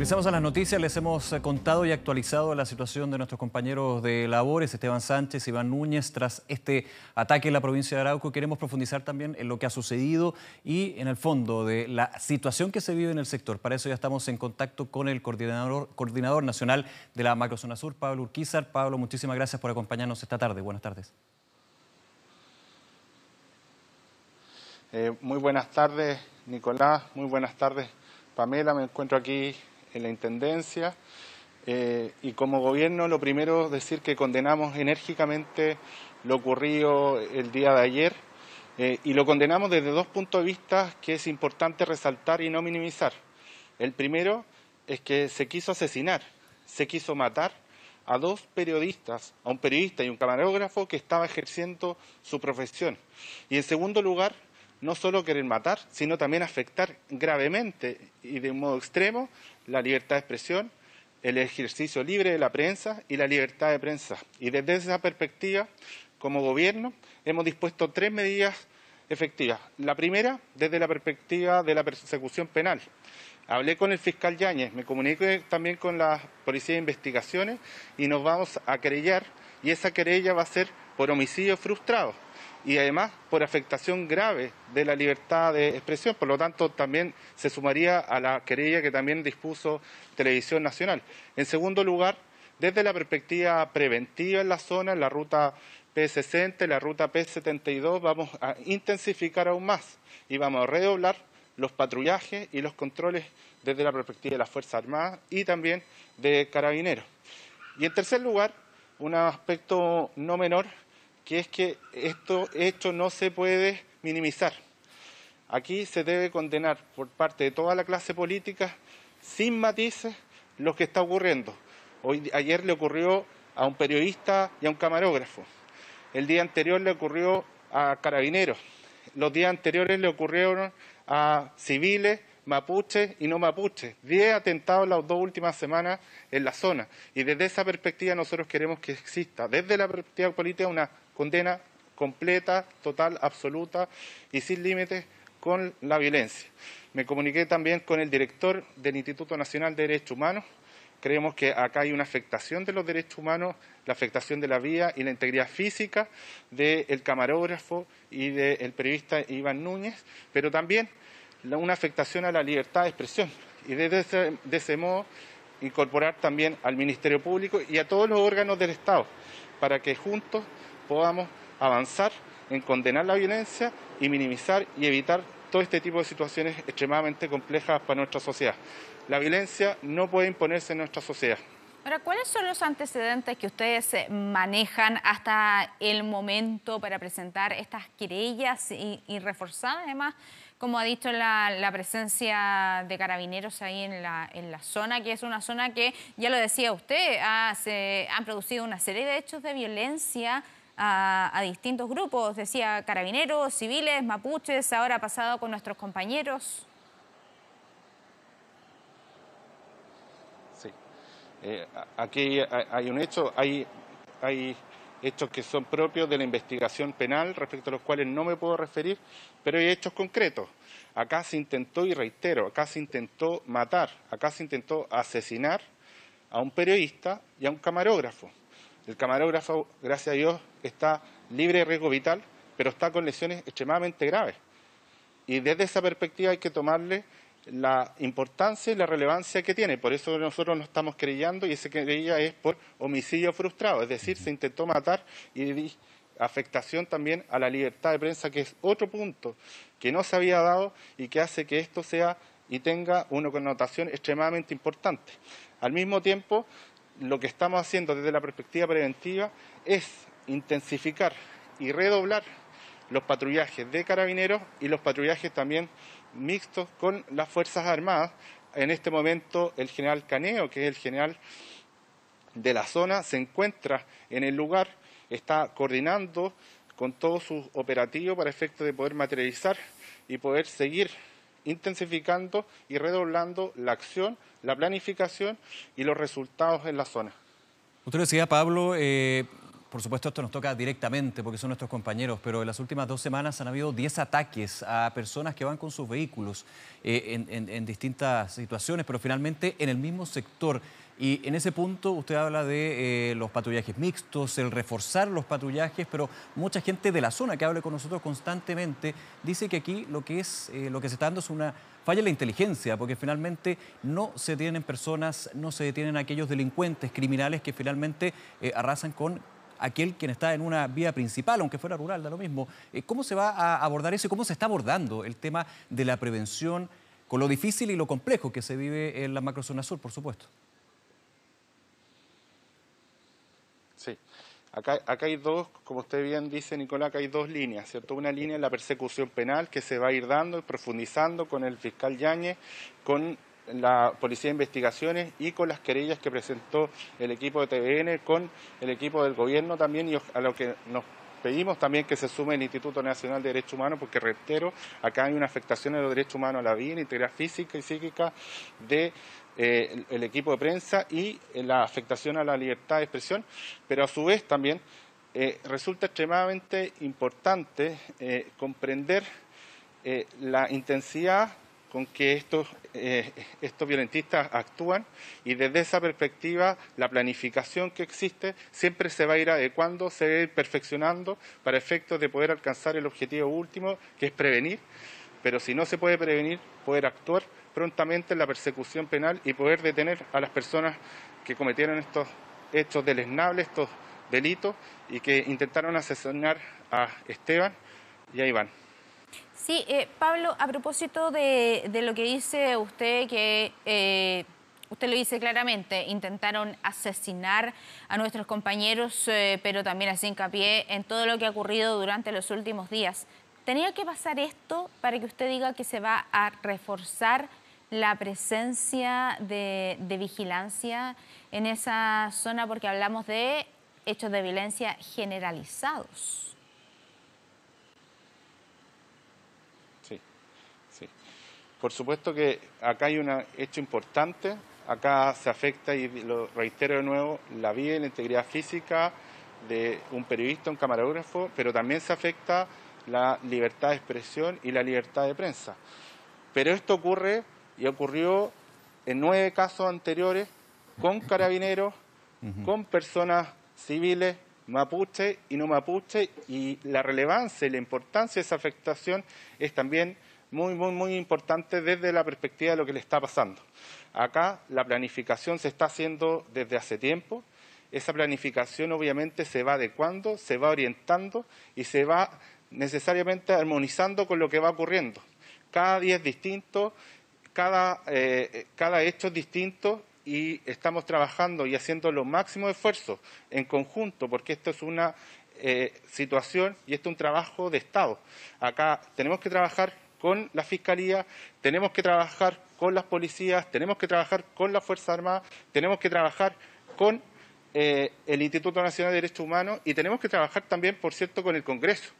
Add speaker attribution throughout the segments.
Speaker 1: Regresamos a las noticias, les hemos eh, contado y actualizado la situación de nuestros compañeros de labores, Esteban Sánchez, Iván Núñez, tras este ataque en la provincia de Arauco. Queremos profundizar también en lo que ha sucedido y en el fondo de la situación que se vive en el sector. Para eso ya estamos en contacto con el coordinador, coordinador nacional de la Macrozona Sur, Pablo Urquizar. Pablo, muchísimas gracias por acompañarnos esta tarde. Buenas tardes.
Speaker 2: Eh, muy buenas tardes, Nicolás. Muy buenas tardes, Pamela. Me encuentro aquí en la Intendencia. Eh, y como gobierno, lo primero decir que condenamos enérgicamente lo ocurrido el día de ayer eh, y lo condenamos desde dos puntos de vista que es importante resaltar y no minimizar. El primero es que se quiso asesinar, se quiso matar a dos periodistas, a un periodista y un camarógrafo que estaba ejerciendo su profesión. Y en segundo lugar, no solo querer matar, sino también afectar gravemente y de un modo extremo la libertad de expresión, el ejercicio libre de la prensa y la libertad de prensa. Y desde esa perspectiva, como gobierno, hemos dispuesto tres medidas efectivas. La primera, desde la perspectiva de la persecución penal. Hablé con el fiscal Yáñez, me comuniqué también con la Policía de Investigaciones y nos vamos a querellar y esa querella va a ser por homicidio frustrado y además por afectación grave de la libertad de expresión. Por lo tanto, también se sumaría a la querella que también dispuso Televisión Nacional. En segundo lugar, desde la perspectiva preventiva en la zona, en la ruta P60, la ruta P72, vamos a intensificar aún más y vamos a redoblar los patrullajes y los controles desde la perspectiva de las Fuerzas Armadas y también de carabineros. Y en tercer lugar, un aspecto no menor que es que esto hecho no se puede minimizar. Aquí se debe condenar por parte de toda la clase política, sin matices, lo que está ocurriendo. Hoy, ayer le ocurrió a un periodista y a un camarógrafo. El día anterior le ocurrió a carabineros. Los días anteriores le ocurrieron a civiles mapuches y no mapuches. Diez atentados las dos últimas semanas en la zona. Y desde esa perspectiva nosotros queremos que exista, desde la perspectiva política, una condena completa, total, absoluta y sin límites con la violencia. Me comuniqué también con el director del Instituto Nacional de Derechos Humanos. Creemos que acá hay una afectación de los derechos humanos, la afectación de la vida y la integridad física del camarógrafo y del periodista Iván Núñez, pero también una afectación a la libertad de expresión. Y desde de ese modo incorporar también al Ministerio Público y a todos los órganos del Estado, para que juntos podamos avanzar en condenar la violencia y minimizar y evitar todo este tipo de situaciones extremadamente complejas para nuestra sociedad. La violencia no puede imponerse en nuestra sociedad.
Speaker 3: Ahora, ¿cuáles son los antecedentes que ustedes eh, manejan hasta el momento para presentar estas querellas y, reforzar además, como ha dicho la, presencia de carabineros ahí en la, en la, zona, que es una zona que, ya lo decía usted, se han producido una serie de hechos de violencia a, distintos grupos, decía carabineros, civiles, mapuches, ahora ha pasado con nuestros compañeros.
Speaker 2: Sí, eh, aquí hay un hecho, hay, hay hechos que son propios de la investigación penal respecto a los cuales no me puedo referir, pero hay hechos concretos. Acá se intentó, y reitero, acá se intentó matar, acá se intentó asesinar a un periodista y a un camarógrafo. El camarógrafo, gracias a Dios, está libre de riesgo vital, pero está con lesiones extremadamente graves. Y desde esa perspectiva hay que tomarle la importancia y la relevancia que tiene. Por eso nosotros nos estamos creyendo y ese querella es por homicidio frustrado, es decir, se intentó matar y afectación también a la libertad de prensa, que es otro punto que no se había dado y que hace que esto sea y tenga una connotación extremadamente importante. Al mismo tiempo, lo que estamos haciendo desde la perspectiva preventiva es intensificar y redoblar los patrullajes de carabineros y los patrullajes también mixtos con las Fuerzas Armadas. En este momento el general Caneo, que es el general de la zona, se encuentra en el lugar, está coordinando con todos sus operativos para efecto de poder materializar y poder seguir intensificando y redoblando la acción, la planificación y los resultados en la zona.
Speaker 1: Usted decía, Pablo, eh, Por supuesto, esto nos toca directamente porque son nuestros compañeros, pero en las últimas dos semanas han habido 10 ataques a personas que van con sus vehículos eh, en, distintas situaciones, pero finalmente en el mismo sector. Y en ese punto usted habla de eh, los patrullajes mixtos, el reforzar los patrullajes, pero mucha gente de la zona que habla con nosotros constantemente dice que aquí lo que, es, eh, lo que se está dando es una falla en la inteligencia, porque finalmente no se detienen personas, no se detienen aquellos delincuentes criminales que finalmente arrasan con aquel quien está en una vía principal, aunque fuera rural, da lo mismo. Eh, ¿Cómo se va a abordar eso y cómo se está abordando el tema de la prevención con lo difícil y lo complejo que se vive en la macrozona sur, por supuesto?
Speaker 2: Sí. Acá, acá, hay dos, como usted bien dice, Nicolás, acá hay dos líneas, ¿cierto? Una línea es la persecución penal que se va a ir dando y profundizando con el fiscal Yañez, con la Policía de Investigaciones y con las querellas que presentó el equipo de TVN, con el equipo del gobierno también y a lo que nos pedimos también que se sume el Instituto Nacional de Derechos Humanos, porque reitero, acá hay una afectación de los derechos humanos a la vida, integridad física y psíquica de eh, el, equipo de prensa y eh, la afectación a la libertad de expresión, pero a su vez también eh, resulta extremadamente importante comprender la intensidad con que estos, estos violentistas actúan y desde esa perspectiva la planificación que existe siempre se va a ir adecuando, se va a ir perfeccionando para efectos de poder alcanzar el objetivo último, que es prevenir, pero si no se puede prevenir, poder actuar prontamente en la persecución penal y poder detener a las personas que cometieron estos hechos deleznables, estos delitos y que intentaron asesinar a Esteban y a Iván.
Speaker 3: Sí, eh, Pablo, a propósito de, lo que dice usted, que eh, usted lo dice claramente, intentaron asesinar a nuestros compañeros, eh, pero también hace hincapié en todo lo que ha ocurrido durante los últimos días. ¿Tenía que pasar esto para que usted diga que se va a reforzar la presencia de vigilancia en esa zona? Porque hablamos de hechos de violencia generalizados.
Speaker 2: Por supuesto que acá hay un hecho importante, acá se afecta, y lo reitero de nuevo, la vida y la integridad física de un periodista, un camarógrafo, pero también se afecta la libertad de expresión y la libertad de prensa. Pero esto ocurre y ocurrió en nueve casos anteriores con carabineros, con personas civiles, mapuche y no mapuche, y la relevancia y la importancia de esa afectación es también muy, muy, muy importante desde la perspectiva de lo que le está pasando. Acá la planificación se está haciendo desde hace tiempo. Esa planificación obviamente se va adecuando, se va orientando y se va necesariamente armonizando con lo que va ocurriendo. Cada día es distinto, cada, eh, cada hecho es distinto y estamos trabajando y haciendo los máximos esfuerzos en conjunto, porque esto es una eh, situación y esto es un trabajo de Estado. Acá tenemos que trabajar con la Fiscalía, tenemos que trabajar con las policías, tenemos que trabajar con la Fuerza Armada, tenemos que trabajar con eh, el Instituto Nacional de Derechos Humanos y tenemos que trabajar también, por cierto, con el Congreso.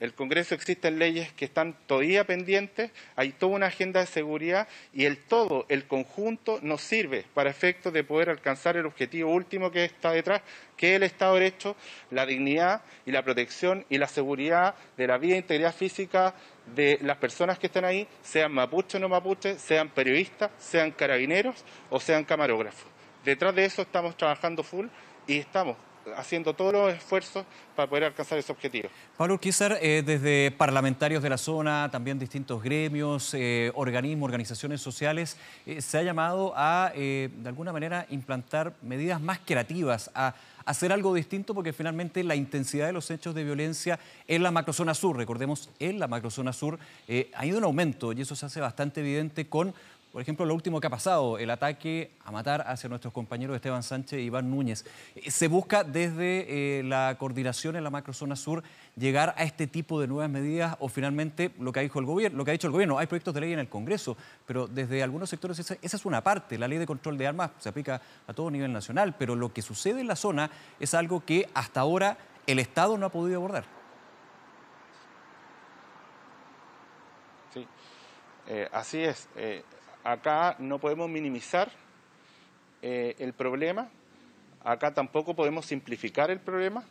Speaker 2: El Congreso existen leyes que están todavía pendientes, hay toda una agenda de seguridad y el todo, el conjunto, nos sirve para efectos de poder alcanzar el objetivo último que está detrás, que es el Estado de Derecho, la dignidad y la protección y la seguridad de la vida e integridad física de las personas que están ahí, sean mapuches o no mapuches, sean periodistas, sean carabineros o sean camarógrafos. Detrás de eso estamos trabajando full y estamos haciendo todos los esfuerzos para poder alcanzar ese objetivo.
Speaker 1: Pablo Urquizar, eh, desde parlamentarios de la zona, también distintos gremios, eh, organismos, organizaciones sociales, eh, se ha llamado a, de alguna manera, implantar medidas más creativas, a hacer algo distinto, porque finalmente la intensidad de los hechos de violencia en la macrozona sur, recordemos, en la macrozona sur, ha ido en aumento y eso se hace bastante evidente con por ejemplo, lo último que ha pasado, el ataque a matar hacia nuestros compañeros Esteban Sánchez e Iván Núñez. Eh, se busca desde eh, la coordinación en la macrozona sur llegar a este tipo de nuevas medidas o finalmente lo que dicho el gobierno, lo que ha dicho el gobierno, hay proyectos de ley en el Congreso, pero desde algunos sectores esa, esa es una parte. La ley de control de armas se aplica a todo nivel nacional, pero lo que sucede en la zona es algo que hasta ahora el Estado no ha podido abordar.
Speaker 2: Sí, eh, así es acá no podemos minimizar eh, el problema, acá tampoco podemos simplificar el problema,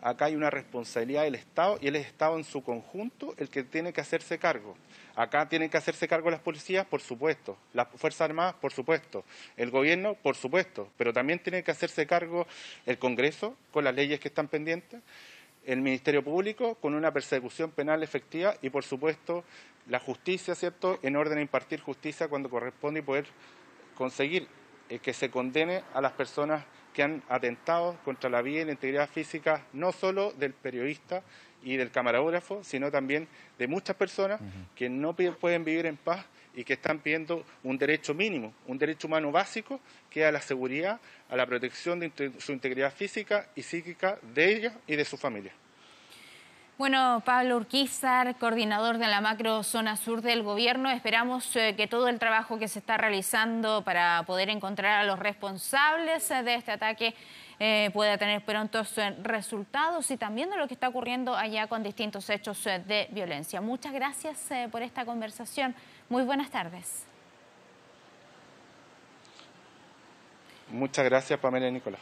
Speaker 2: acá hay una responsabilidad del Estado y el Estado en su conjunto el que tiene que hacerse cargo. Acá tienen que hacerse cargo las policías, por supuesto, las Fuerzas Armadas, por supuesto, el gobierno, por supuesto, pero también tiene que hacerse cargo el Congreso con las leyes que están pendientes, el Ministerio Público con una persecución penal efectiva y, por supuesto, la justicia, ¿cierto?, en orden a impartir justicia cuando corresponde y poder conseguir eh, que se condene a las personas que han atentado contra la vida y la integridad física, no solo del periodista y del camarógrafo, sino también de muchas personas que no pueden vivir en paz y que están pidiendo un derecho mínimo, un derecho humano básico, que es a la seguridad, a la protección de su integridad física y psíquica de ella y de su familia.
Speaker 3: Bueno, Pablo Urquizar, coordinador de la macro zona sur del gobierno, esperamos eh, que todo el trabajo que se está realizando para poder encontrar a los responsables eh, de este ataque eh, pueda tener prontos resultados y también de lo que está ocurriendo allá con distintos hechos de violencia. Muchas gracias por esta conversación. Muy buenas tardes.
Speaker 2: Muchas gracias, Pamela y Nicolás.